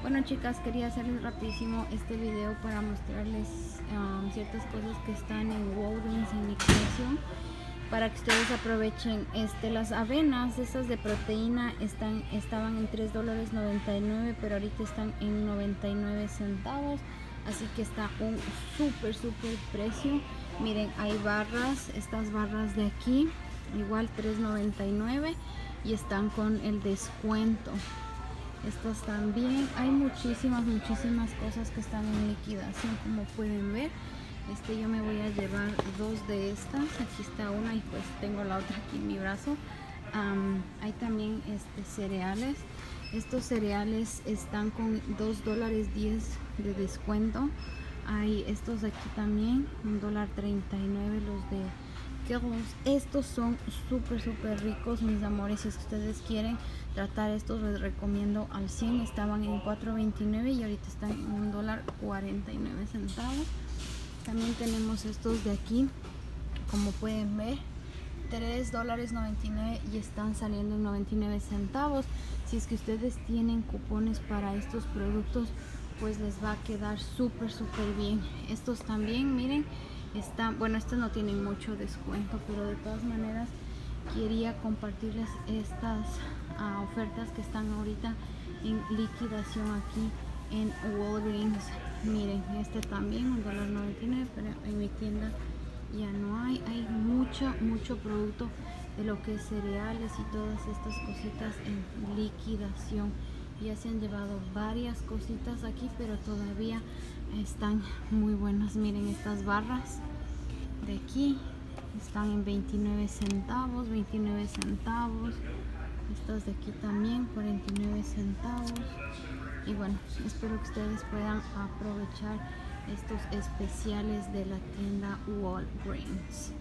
Bueno chicas, quería hacerles rapidísimo este video para mostrarles um, ciertas cosas que están en Walgreens en liquidación para que ustedes aprovechen. Este las avenas estas de proteína están estaban en 3 dólares 99 pero ahorita están en 99 centavos. Así que está un súper súper precio. Miren hay barras estas barras de aquí igual 3.99 y están con el descuento estas también. Hay muchísimas muchísimas cosas que están en liquidación como pueden ver. Este yo me voy a llevar dos de estas. Aquí está una y pues tengo la otra aquí en mi brazo. Hay también este cereales. Estos cereales están con 2 dólares 10 de descuento. Hay estos aquí también un dólar 39 los de estos son súper súper ricos mis amores si ustedes quieren tratar estos les recomiendo al 100 estaban en 4.29 y ahorita están en un dólar 49 centavos. También tenemos estos de aquí como pueden ver 3 dólares 99 y están saliendo en 99 centavos. Si es que ustedes tienen cupones para estos productos pues les va a quedar súper súper bien. Estos también miren están bueno estos no tienen mucho descuento pero de todas maneras quería compartirles estas uh, ofertas que están ahorita en liquidación aquí en Walgreens. Miren este también un dólar 99 pero en mi tienda ya no hay. Hay mucho mucho producto de lo que es cereales y todas estas cositas en liquidación. Ya se han llevado varias cositas aquí pero todavía están muy buenas miren estas barras de aquí. Están en 29 centavos 29 centavos. Estas de aquí también 49 centavos. Y bueno espero que ustedes puedan aprovechar estos especiales de la tienda Walgreens